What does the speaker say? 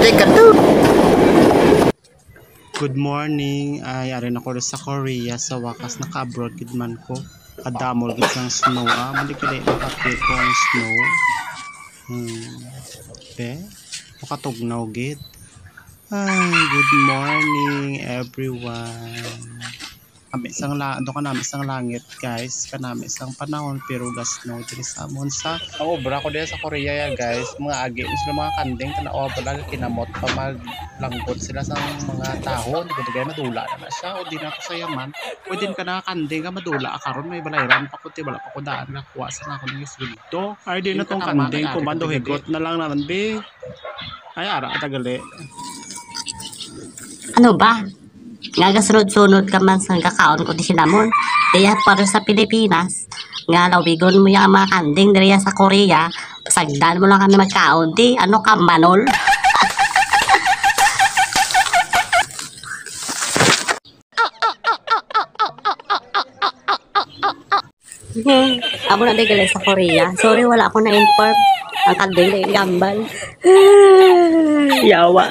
Patay. Good morning. Ay, ari na ko sa Korea. Sa wakas, naka-abroad gid man ko. Kadamol gid ng snow. Ah, mali ko dahil makapil ko ang snow. Hmm. Be, makatugnaw gid. Ay, good morning everyone. Kami isang la do ka namin isang langit guys. Kanami isang panahon pero gas no diri sa amon sa ang obra ko diri sa Korea ya guys. Mga agi sila mga kanding kana obra kinamot pa maglangkot sila sa mga tahon. Di ba madula na na siya o di na ako sa yaman pwede ka na kanding ka madula karon may balayran pa kundi wala pa ko daan na kuha sa ako ng sweldo ay di na tong kanding kumando higot na lang naman be. Ay ara tagali. Ano ba? Nga gasunod-sunod ka man sa kakaon ko di sinamon. Diya para sa Pilipinas. Nga lawigon mo yung mga kanding diriya sa Korea. Sagdan mo lang kami magkaon di. Ano ka, manol? Hmm, ako na di sa Korea. Sorry, wala ako na-inform. Ang kanding na yung gambal. Yawa.